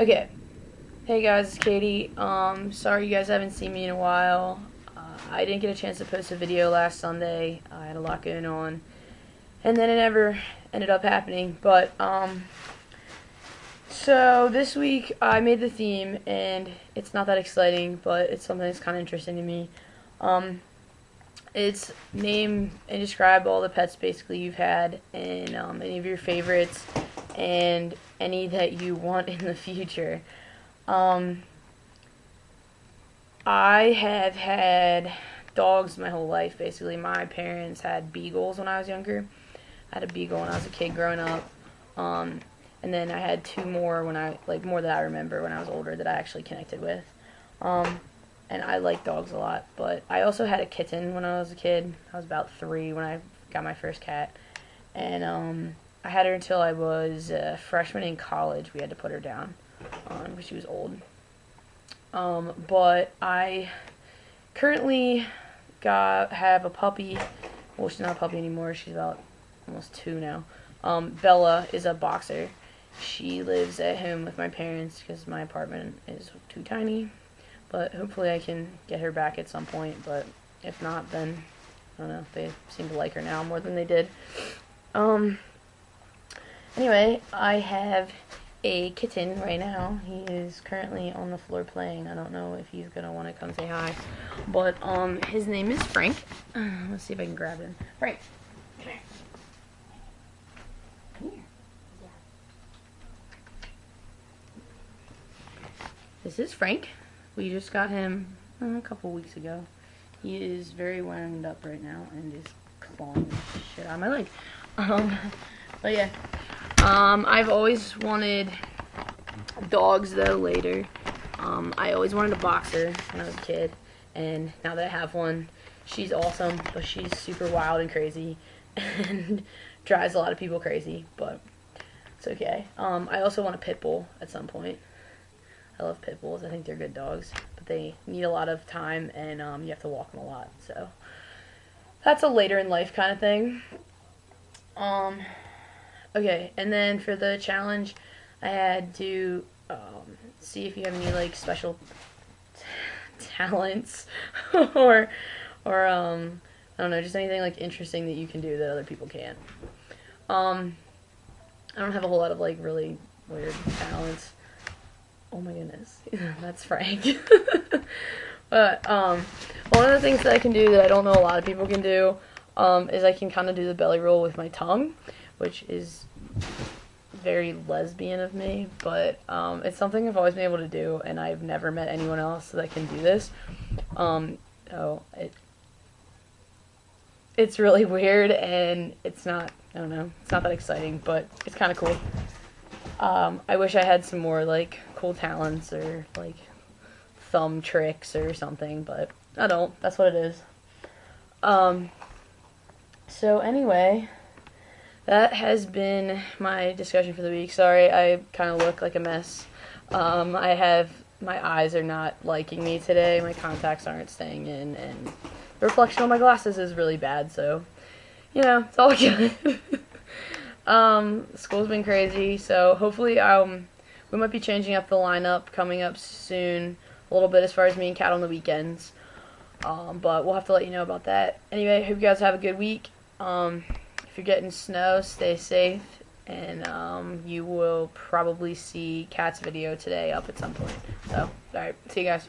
Okay. Hey guys, it's Katie. Um, sorry you guys haven't seen me in a while. Uh, I didn't get a chance to post a video last Sunday. I had a lot going on. And then it never ended up happening. But, um, so this week I made the theme and it's not that exciting, but it's something that's kind of interesting to me. Um, it's name and describe all the pets basically you've had and um, any of your favorites and any that you want in the future. Um, I have had dogs my whole life. Basically, my parents had beagles when I was younger. I had a beagle when I was a kid growing up. Um, and then I had two more when I like more that I remember when I was older that I actually connected with. Um, and I like dogs a lot, but I also had a kitten when I was a kid. I was about three when I got my first cat, and um, I had her until I was a freshman in college. We had to put her down um, because she was old. Um, but I currently got have a puppy. Well, she's not a puppy anymore. She's about almost two now. Um, Bella is a boxer. She lives at home with my parents because my apartment is too tiny. But hopefully I can get her back at some point. But if not, then I don't know. They seem to like her now more than they did. Um. Anyway, I have a kitten right now. He is currently on the floor playing. I don't know if he's gonna want to come say hi, but um, his name is Frank. Uh, let's see if I can grab him. Frank, come here. Come here. This is Frank. We just got him uh, a couple weeks ago. He is very wound up right now and is clawing shit out of my leg. Um, but yeah, um, I've always wanted dogs though later. Um, I always wanted a boxer when I was a kid, and now that I have one, she's awesome, but she's super wild and crazy, and drives a lot of people crazy, but it's okay. Um, I also want a pit bull at some point. I love pit bulls. I think they're good dogs, but they need a lot of time and um, you have to walk them a lot. So that's a later in life kind of thing. Um, okay, and then for the challenge, I had to um, see if you have any like special talents or or um, I don't know, just anything like interesting that you can do that other people can't. Um, I don't have a whole lot of like really weird talents. Oh my goodness, that's Frank. but um, one of the things that I can do that I don't know a lot of people can do um, is I can kind of do the belly roll with my tongue, which is very lesbian of me, but um, it's something I've always been able to do, and I've never met anyone else that can do this. Um, oh, it it's really weird, and it's not. I don't know. It's not that exciting, but it's kind of cool. Um, I wish I had some more like cool talents or like thumb tricks or something, but I don't. That's what it is. Um, so anyway, that has been my discussion for the week. Sorry, I kind of look like a mess. Um, I have my eyes are not liking me today. My contacts aren't staying in, and the reflection on my glasses is really bad. So, you know, it's all good. um, school's been crazy, so hopefully, um, we might be changing up the lineup coming up soon a little bit as far as me and Cat on the weekends. Um, but we'll have to let you know about that. Anyway, hope you guys have a good week. Um, if you're getting snow, stay safe, and um, you will probably see Cat's video today up at some point. So, alright, see you guys.